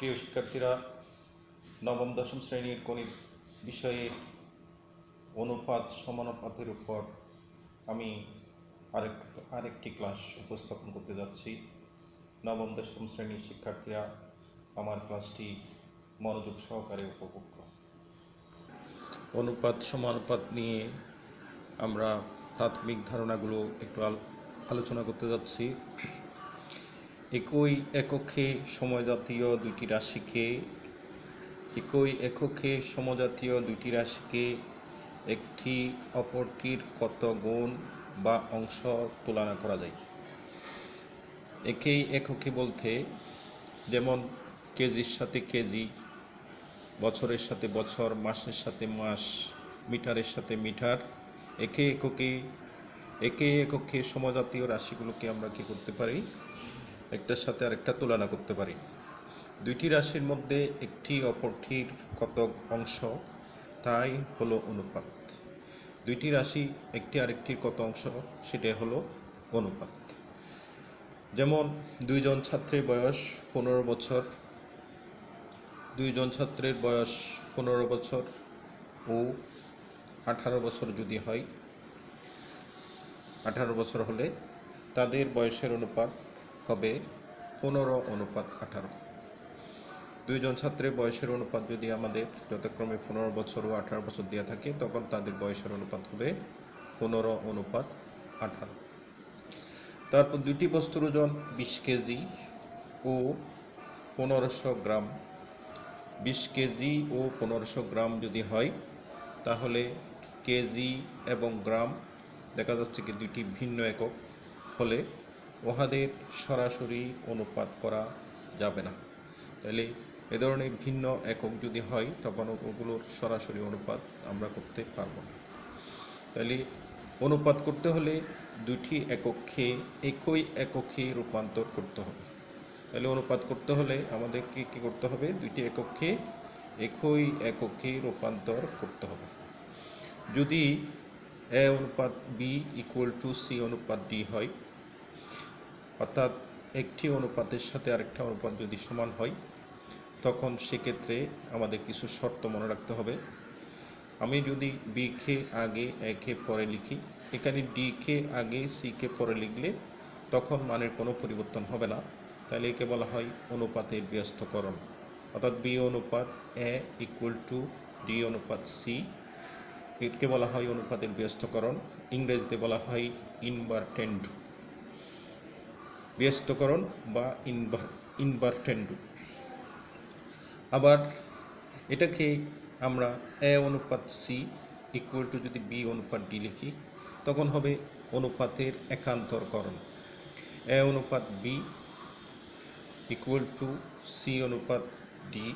প্রিয় শিক্ষার্থীরা, নবম, দশম শ্রেণির গণিত বিষয়ের অনুপাত, সমানুপাতের উপর আমি আরেক, আরেকটি ক্লাস উপস্থাপন করতে যাচ্ছি। নবম, দশম শ্রেণির শিক্ষার্থীরা, আমার ক্লাসটি মনোযোগ সহকারে উপভোগ অনুপাত, সমানুপাত নিয়ে আমরা প্রাথমিক ধারণাগুলো একটু আলোচনা করতে যাচ্ছি। একই এককে সমজাতীয় দুইটি রাশিকে, একই এককে সমজাতীয় দুইটি রাশিকে একটি অপরটির কত গুণ বা অংশ তুলনা করা যায়? একই এককে বলতে, যেমন কেজির সাথে কেজি, বছরের সাথে বছর, মাসের সাথে মাস, মিটারের সাথে মিটার, একে এককে একে এককে সমজাতীয় রাশিগুলোকে আমরা কি করতে পারি? একটার সাথে আরেকটা তুলনা করতে পারি। দুইটি রাশির মধ্যে একটি অপরটির কতক অংশ, তাই হলো অনুপাত। দুইটি রাশি একটি আরেকটির কত অংশ, সেটাই হলো অনুপাত। যেমন, দুইজন ছাত্রের বয়স পনেরো বছর, দুইজন ছাত্রের বয়স পনেরো বছর ও আঠারো বছর যদি হয়, আঠারো বছর হলে তাদের বয়সের অনুপাত হবে পনেরো অনুপাত আঠারো। দুইজন ছাত্রের বয়সের অনুপাত যদি আমাদের যথাক্রমে পনেরো বছর ও আঠারো বছর দেওয়া থাকে, তখন তাদের বয়সের অনুপাত হবে পনেরো অনুপাত আঠারো। তারপর দুটি বস্তুর ওজন বিশ কেজি ও পনেরোশো গ্রাম। বিশ কেজি ও পনেরোশো গ্রাম যদি হয়, তাহলে কেজি এবং গ্রাম দেখা যাচ্ছে কি দুইটি ভিন্ন একক। হলে উহাদের সরাসরি অনুপাত করা যাবে না। তাহলে এ ধরনের ভিন্ন একক যদি হয়, তখন ওগুলোর সরাসরি অনুপাত আমরা করতে পারব না। তাহলে অনুপাত করতে হলে দুটি এককে একই এককে রূপান্তর করতে হবে। তাহলে অনুপাত করতে হলে আমাদেরকে কি করতে হবে? দুইটি এককে একই এককে রূপান্তর করতে হবে। যদি এ অনুপাত বি ইকুয়াল টু সি অনুপাত ডি হয় অর্থাৎ একটি অনুপাতের সাথে আরেকটা অনুপাত যদি সমান হয়, তখন সেক্ষেত্রে আমাদের কিছু শর্ত মনে রাখতে হবে। আমি যদি বি কে আগে একে পরে লিখি, এখানে ডি কে আগে সি কে পরে লিখলে তখন মানের কোনো পরিবর্তন হবে না। তাহলে একে বলা হয় অনুপাতের ব্যস্তকরণ। অর্থাৎ বি অনুপাত এ ইকুয়াল টু ডি অনুপাত সি একে বলা হয় অনুপাতের ব্যস্তকরণ। ইংরেজিতে বলা হয় ইনভার্টেন্ডু ব্যস্তকরণ বা ইনভার, ইনভার্টেন্ডু। আবার এটাকে আমরা এ অনুপাত সি ইকুয়াল টু যদি বি অনুপাত ডি লিখি, তখন হবে অনুপাতের একান্তরকরণ। এ অনুপাত বি ইকুয়াল টু সি অনুপাত ডি,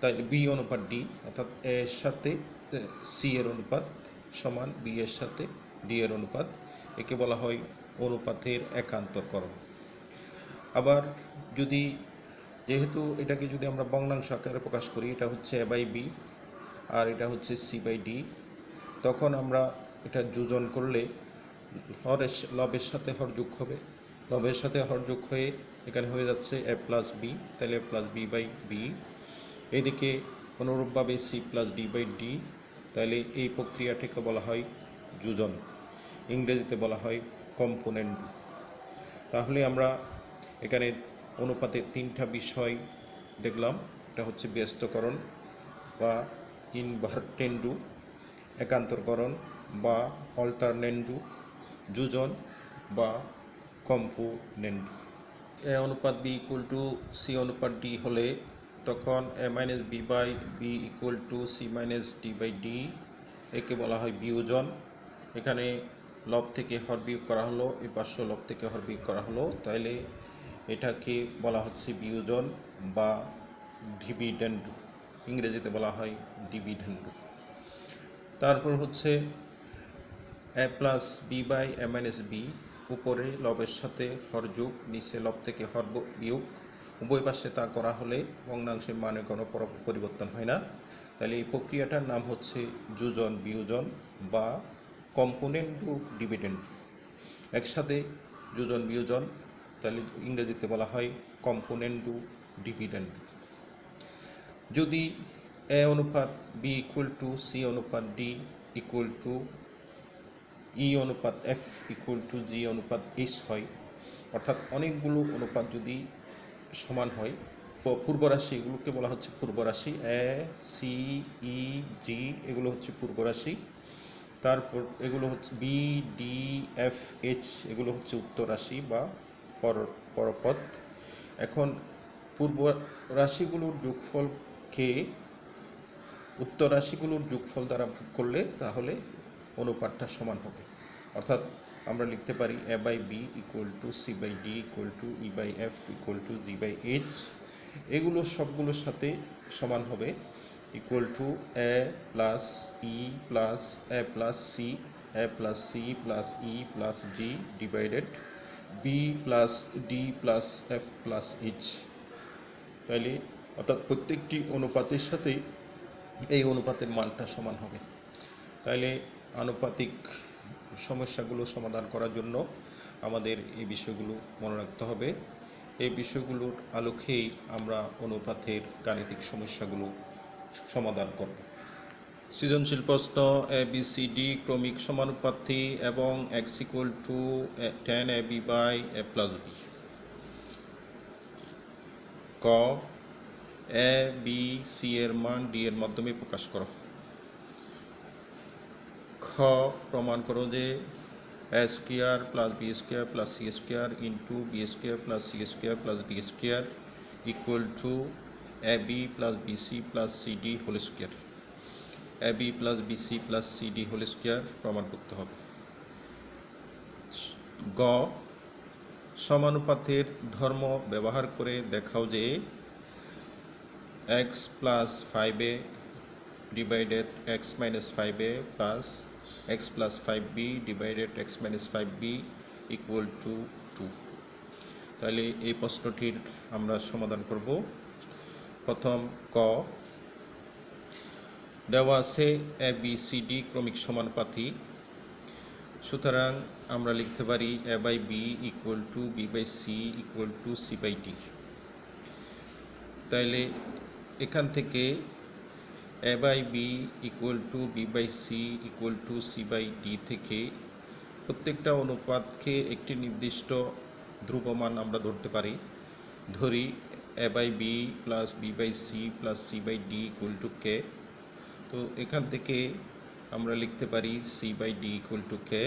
তাই বি অনুপাত ডি, অর্থাৎ এর সাথে সি এর অনুপাত সমান বি এর সাথে ডি এর অনুপাত। একে বলা হয় অনুপাতের একান্তকরণ আবার যদি, যেহেতু এটাকে যদি আমরা বঙ্গাংশ আকারে প্রকাশ করি, এটা হচ্ছে এ বাই বি আর এটা হচ্ছে সি বাই ডি তখন আমরা এটা যোজন করলে হরের লবের সাথে হর যোগ হবে। লবের সাথে হর যোগ হয়ে এখানে হয়ে যাচ্ছে এ প্লাস বি তাহলে A plus B by B এদিকে অনুরূপভাবে C plus D by D তাহলে এই প্রক্রিয়াটিকে বলা হয় যোজন। ইংরেজিতে বলা হয় কম্পোনেন্ট তাহলে আমরা এখানে অনুপাতে তিনটা বিষয় দেখলাম। এটা হচ্ছে ব্যস্তকরণ বা ইনভার্টেন্ডু একান্তরকরণ বা অল্টারনেন্ডু যোজন বা কম্পোনেন্ডু এ অনুপাত বি ইকুয়াল টু সি অনুপাত ডি হলে তখন A minus B by B equal to C minus D by D একে বলা হয় বিয়োজন। এখানে লব থেকে হর বিয়োগ করা হলো, এই পাঁচশো লব থেকে হর বিয়োগ করা হলো, তাইলে এটাকে বলা হচ্ছে বিয়োজন বা ডিভিডেন্ডু ইংরেজিতে বলা হয় ডিভিডেন্ডু তারপর হচ্ছে A plus B by A minus B উপরে লবের সাথে হর যোগ, নিচে লব থেকে হর বিয়োগ, উভয় পাশে তা করা হলে ভগ্নাংশের মানে কোনো পর- পরিবর্তন হয় না। তাহলে এই প্রক্রিয়াটার নাম হচ্ছে যোজন বিয়োজন বা কম্পোনেন্টু ডিভিডেন্ড একসাথে যোজন বিয়োজন, তাহলে ইংরেজিতে বলা হয় কম্পোনেন্ট টু ডিভিডেন্ড যদি এ অনুপাত বি ইকুয়াল টু সি অনুপাত ডি ইকুয়াল টু ই অনুপাত এফ ইকুয়াল টু জি অনুপাত এইচ হয়, অর্থাৎ অনেকগুলো অনুপাত যদি সমান হয় পূর্ব রাশি এগুলোকে বলা হচ্ছে পূর্ব রাশি এ সি ই জি এগুলো হচ্ছে পূর্ব রাশি তারপর এগুলো হচ্ছে বি ডি এফ এইচ এগুলো হচ্ছে উত্তর রাশি বা পর পরপথ এখন পূর্ব রাশিগুলোর যোগফলকে উত্তর রাশিগুলোর যোগফল দ্বারা ভাগ করলে তাহলে অনুপাতটা সমান হবে। অর্থাৎ আমরা লিখতে পারি A by B equal to C by D equal to E by F equal to G by H এগুলো সবগুলোর সাথে সমান হবে। Equal to A plus E plus A plus C A plus C plus E plus G divided B plus D plus F plus H তাইলে অর্থাৎ প্রত্যেকটি অনুপাতের সাথেই এই অনুপাতের মানটা সমান হবে। তাইলে আনুপাতিক সমস্যাগুলো সমাধান করার জন্য আমাদের এই বিষয়গুলো মনে রাখতে হবে। এই বিষয়গুলোর আলোকেই আমরা অনুপাতের গাণিতিক সমস্যাগুলো সমাধান করব। সৃজনশীল প্রশ্ন এ বি সি ডি ক্রমিক সমানুপাতি এবং X equal to ten A B by A plus B ক এ বি সি এর মান ডি এর মাধ্যমে প্রকাশ করো। খ, প্রমাণ করো যে A square plus B square plus C square into B square plus C square plus D square equal to A B plus B C plus C D whole square A B plus B C plus C D whole square প্রমাণ করতে হবে। গ, সমানুপাতের ধর্ম ব্যবহার করে দেখাও যে X plus five A divided x minus 5a plus x plus 5b divided x minus 5b equal to 2 তাহলে এই প্রশ্নটির আমরা সমাধান করব। প্রথম ক। দেওয়া আছে এ বি সি ডি ক্রমিক সমানুপাতি। সুতরাং আমরা লিখতে পারি A by B equal to B by C equal to C by D তাইলে এখান থেকে A by B equal to B by C equal to C by D থেকে প্রত্যেকটা অনুপাতকে একটি নির্দিষ্ট ধ্রুবমান আমরা ধরতে পারি। ধরি A by B plus B by C plus C by D equal to K তো এখান থেকে আমরা লিখতে পারি C by D equal to K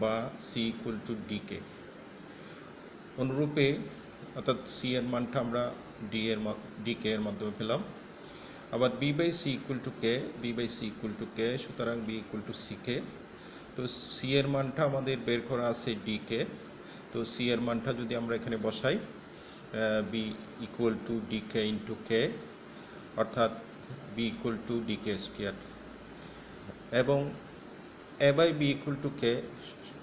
বা C equal to D K অনুরূপে অর্থাৎ সি এর মানটা আমরা ডি এর ডি কে এর মাধ্যমে পেলাম। আবার B by C equal to K B by C equal to K সুতরাং B equal to C K তো সি এর মানটা আমাদের বের করা আছে ডি কে তো সি এর মানটা যদি আমরা এখানে বসাই B equal to D K into K অর্থাৎ B equal to D K square এবং A by B equal to K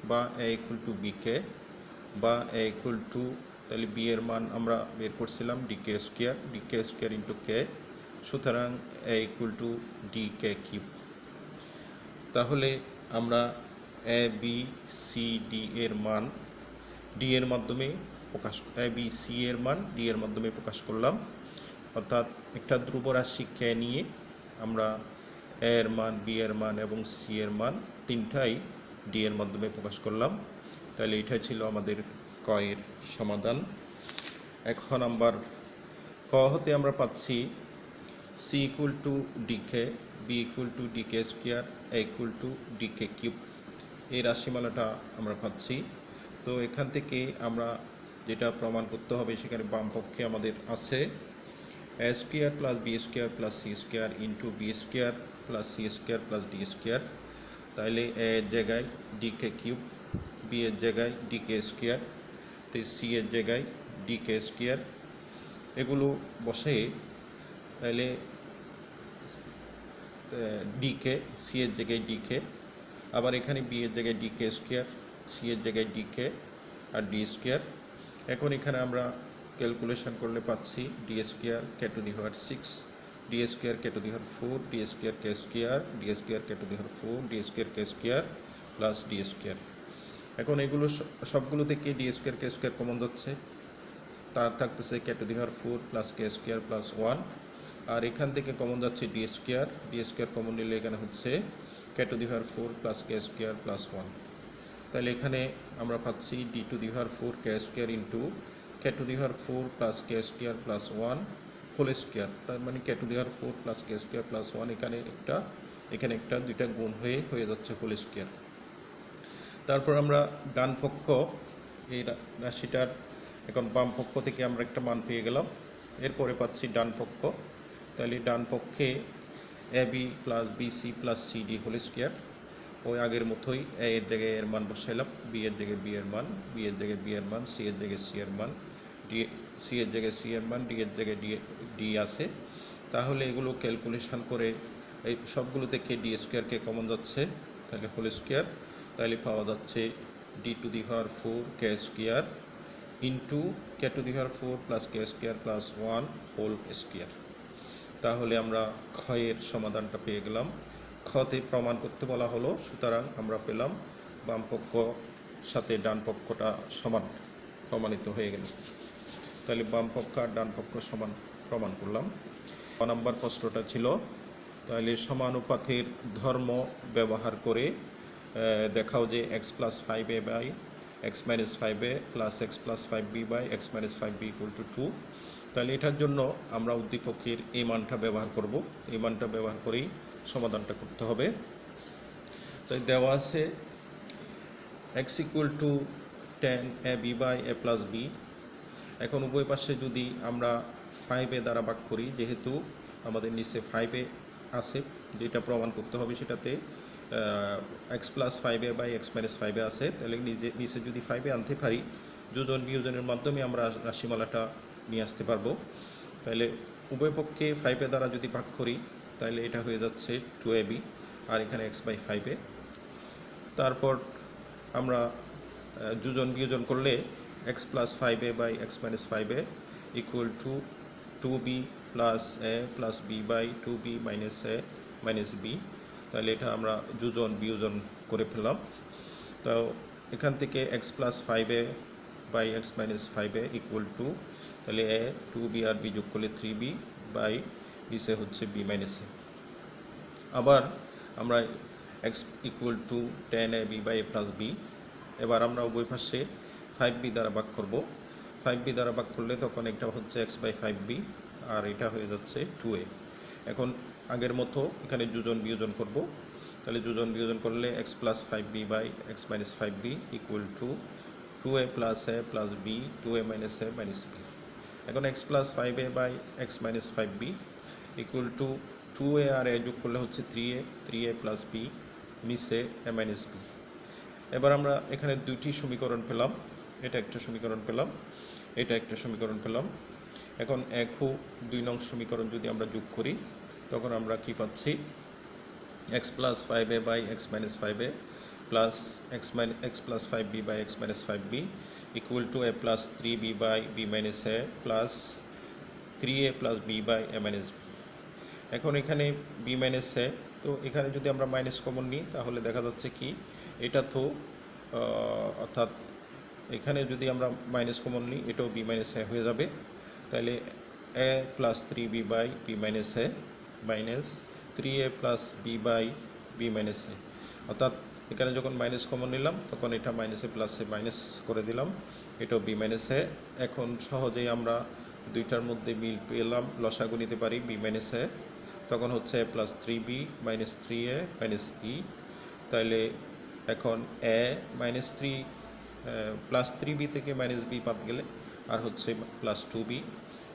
বা A equal to B K বা এ ইকুয়াল টু তাহলে বি এর মান আমরা বের করছিলাম D K square D K square into K সুতরাং A equal to D K cube তাহলে আমরা এ বি সি ডি এর মান ডি এর মাধ্যমে প্রকাশ এ বি সি এর মান ডি এর মাধ্যমে প্রকাশ করলাম। অর্থাৎ একটা ধ্রুব রাশি কে নিয়ে আমরা এ এর মান বি এর মান এবং সি এর মান তিনটাই ডি এর মাধ্যমে প্রকাশ করলাম। তাহলে এটা ছিল আমাদের ক এর সমাধান। এখন নাম্বার ক হতে আমরা পাচ্ছি C equal to D K B equal to D K square A equal to D K cube এই রাশিমালাটা আমরা পাচ্ছি। তো এখান থেকে আমরা যেটা প্রমাণ করতে হবে, সেখানে বাম পক্ষে আমাদের আছে। A square plus B square plus C square into B square plus C square plus D square তাহলে এ এর জায়গায় ডিকে কিউব বি এর জায়গায় ডিকে স্কোয়ার তো সি এর জায়গায় ডিকে স্কোয়ার এগুলো বসে তাহলে ডিকে সি এর জায়গায় ডিকে আবার এখানে বি এর জায়গায় ডিকে স্কোয়ার সি এর জায়গায় ডিকে আর ডি স্কোয়ার এখন এখানে আমরা ক্যালকুলেশন করলে পাচ্ছি D square K to the power six D square K to the power four D square K square D K to the power four D square K square plus D এখন এগুলো সবগুলো থেকে D square K square common যাচ্ছে? তার থাকতেছে K to the power four plus K square plus one আর এখান থেকে common যাচ্ছে ডি স্কোয়ার ডি কমন নিলে এখানে হচ্ছে K to the power four plus K square plus one তাহলে এখানে আমরা পাচ্ছি D to the power four K square into K to the power four plus K square plus one whole square তার মানে K to the power four plus K square plus one এখানে একটা এখানে একটা, দুইটা গুণ হয়ে হয়ে যাচ্ছে হোল স্কোয়ার তারপর আমরা ডান পক্ষ, এই রাশিটার এখন বাম পক্ষ থেকে আমরা একটা মান পেয়ে গেলাম। এরপরে পাচ্ছি ডান পক্ষ। তাহলে ডান পক্ষে A B plus B C plus C D whole square ওই আগের মতোই এ এর জায়গায় এর মান বসাইলাম বি এর জায়গায় বি এর মান বি এর জায়গায় বি এর মান সি এর জায়গায় সি এর মান ডি সি এর জায়গায় সি এর মান ডি এর জায়গায় ডি ডি আছে। তাহলে এগুলো ক্যালকুলেশন করে এই সবগুলো থেকে ডি স্কোয়ারকে কমন যাচ্ছে, তাহলে হোল স্কোয়ার তাহলে পাওয়া যাচ্ছে D to the power four K square into K to the power four plus K square plus one whole square তাহলে আমরা ক্ষয়ের সমাধানটা পেয়ে গেলাম। ক্ষতে প্রমাণ করতে বলা হলো, সুতরাং আমরা পেলাম বাম পক্ষ সাথে ডান পক্ষটা সমান প্রমাণিত হয়ে গেল তাহলে বাম পক্ষ আর ডান পক্ষ সমান প্রমাণ করলাম। ক নাম্বার প্রশ্নটা ছিল, তাহলে সমানুপাতের ধর্ম ব্যবহার করে দেখাও যে X plus five A by X minus five A plus X plus five B by X minus five B equal to two তাহলে এটার জন্য আমরা উদ্দীপকের এই মানটা ব্যবহার করব। এই মানটা ব্যবহার করেই সমাধানটা করতে হবে। তাই দেওয়া আছে X equal to ten A B by A plus B এখন উভয় পাশে যদি আমরা ফাইভে দ্বারা ভাগ করি, যেহেতু আমাদের নিচে ফাইভে আছে, যেটা প্রমাণ করতে হবে সেটাতে এক্স প্লাস ফাইভে বাই এক্স মাইনাস ফাইভে আছে, তাহলে নিজে, নিচে যদি ফাইভে আনতে পারি, যোজন বিয়োজনের মাধ্যমে আমরা রাশিমালাটা নিয়ে আসতে পারব। তাহলে উভয় পক্ষে ফাইভে দ্বারা যদি ভাগ করি তাহলে এটা হয়ে যাচ্ছে টু এ বি আর এখানে এক্স বাই ফাইভে তারপর আমরা যোজন বিয়োজন করলে X plus five A by X minus five A equal to two B plus A plus B by two B minus A minus B তাহলে এটা আমরা যোজন বিয়োজন করে ফেললাম। তো এখান থেকে X plus five A by X minus five A equal to তাহলে এ টু বি আর বি যোগ করলে থ্রি বি বাই নিচে হচ্ছে বি মাইনাস এ আবার আমরা X equal to ten A B by A plus B এবার আমরা উভয় পাশে ফাইভ বি দ্বারা ভাগ করব। ফাইভ বি দ্বারা ভাগ করলে তখন এটা হচ্ছে এক্স বাই ফাইভ বি আর এটা হয়ে যাচ্ছে টু এ এখন আগের মতো এখানে যোজন বিয়োজন করব। তাহলে যোজন বিয়োজন করলে x plus five b by x minus five b equal to two a plus a plus b two a minus a minus b এখন x plus five a by x minus five b equal to two a R a যোগ করলে হচ্ছে three a three a plus b নিচে a minus b এবার আমরা এখানে দুইটি সমীকরণ পেলাম। এটা একটা সমীকরণ পেলাম, এটা একটা সমীকরণ পেলাম। এখন এক ও দুই নং সমীকরণ যদি আমরা যোগ করি, তখন আমরা কি পাচ্ছি? X plus five a by x minus five a plus x minus x plus five b by x minus five b equal to a plus three b by b minus a plus three a plus b by a minus b এখন এখানে B minus এ তো এখানে যদি আমরা minus common নিই, তাহলে দেখা যাচ্ছে কি, এটা তো অর্থাৎ এখানে যদি আমরা মাইনাস কমন নিই, এটাও বি মাইনাস এ হয়ে যাবে। তাহলে a plus three b by b minus a minus three a plus b by b minus a অর্থাৎ এখানে যখন মাইনাস কমন নিলাম, তখন এটা মাইনাসে প্লাসে মাইনাস করে দিলাম, এটাও বি মাইনাসে এখন সহজেই আমরা দুইটার মধ্যে মিল পেলাম, লসাগু নিতে পারি বি মাইনাসে তখন হচ্ছে plus three b minus three a minus b তাহলে এখন a minus three plus three b থেকে মাইনাস বি বাদ গেলে আর হচ্ছে plus two b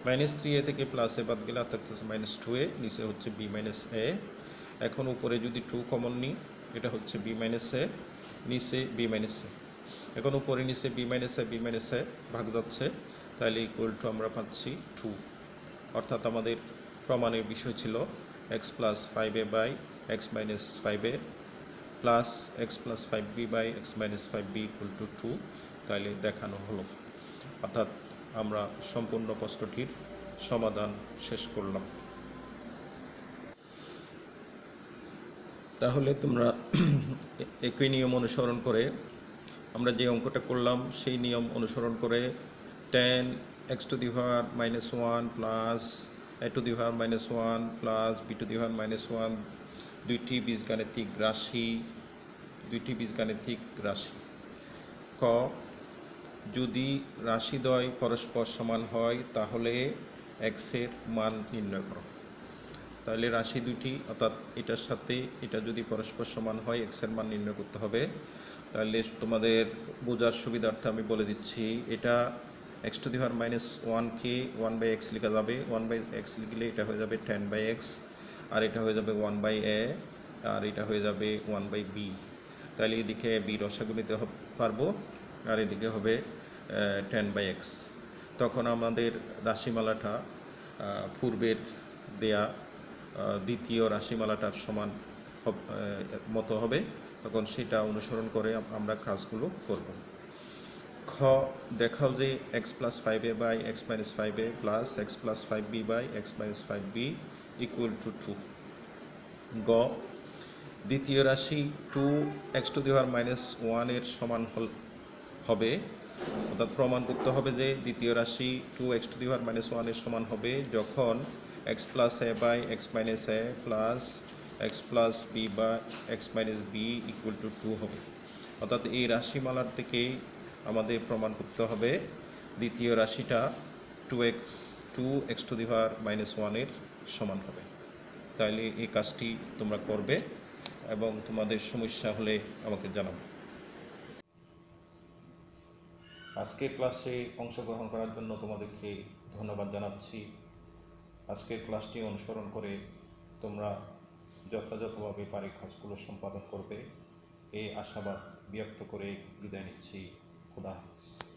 minus three a থেকে প্লাস এ বাদ গেলে অর্থাৎ মাইনাস টু এ নিচে হচ্ছে বি মাইনাস এ এখন উপরে যদি টু কমন নিই, এটা হচ্ছে বি মাইনাস এ নিচে বি মাইনাস এ এখন উপরে নিচে b minus a b minus a ভাগ যাচ্ছে তাহলে ইকুয়াল টু আমরা পাচ্ছি টু অর্থাৎ আমাদের প্রমাণের বিষয় ছিল by x minus five a plus x plus five b by x minus five b equal to two তাহলে দেখানো হলো। অর্থাৎ আমরা সম্পূর্ণ প্রশ্নটির সমাধান শেষ করলাম। তাহলে তোমরা একই নিয়ম অনুসরণ করে আমরা যে অঙ্কটা করলাম, সেই নিয়ম অনুসরণ করে ten x to the power minus one plus to the power minus one plus b to the power minus one দুইটি বীজগাণিতিক রাশি দুইটি বীজগাণিতিক রাশি। ক, যদি রাশিদ্বয় পরস্পর সমান হয়, তাহলে এক্সের মান নির্ণয় করো। তাহলে রাশি দুটি অর্থাৎ এটার সাথে এটা যদি পরস্পর সমান হয় এক্সের মান নির্ণয় করতে হবে। তাহলে তোমাদের বোঝার সুবিধার্থে আমি বলে দিচ্ছি, এটা x to the power minus ওয়ানকে ওয়ান বাই এক্স লেখা যাবে ওয়ান বাই এক্স লিখলে এটা হয়ে যাবে টেন বাই এক্স আর এটা হয়ে যাবে ওয়ান বাই এ আর এটা হয়ে যাবে ওয়ান বাই বি তাহলে এদিকে বি রসাগু পারব, আর এদিকে হবে টেন বাই এক্স তখন আমাদের রাশিমালাটা পূর্বের দেয়া দ্বিতীয় রাশিমালাটার সমান মতো হবে। তখন সেটা অনুসরণ করে আমরা কাজগুলো করব। খ দেখাও যে x plus five a by x minus five a plus x plus five b by x minus five b equal to two গ, দ্বিতীয় রাশি two x to the power minus ওয়ানের সমান হল, হবে। অর্থাৎ প্রমাণ করতে হবে যে দ্বিতীয় রাশি two x to the power minus ওয়ানের সমান হবে যখন x plus a by x minus a plus x plus b by x minus b equal to two হবে। অর্থাৎ এই রাশিমালার থেকেই আমাদের প্রমাণ করতে হবে। দ্বিতীয় রাশিটা two x two x to the power minus ওয়ানের সমান হবে। তাইলে এই কাজটি তোমরা করবে এবং তোমাদের সমস্যা হলে আমাকে জানাবে। আজকের ক্লাসে অংশগ্রহণ করার জন্য তোমাদেরকে ধন্যবাদ জানাচ্ছি। আজকের ক্লাসটি অনুসরণ করে তোমরা যথাযথভাবে বাড়ির কাজগুলো সম্পাদন করবে। এই আশাবাদ ব্যক্ত করে বিদায় নিচ্ছি। Cuidar-nos.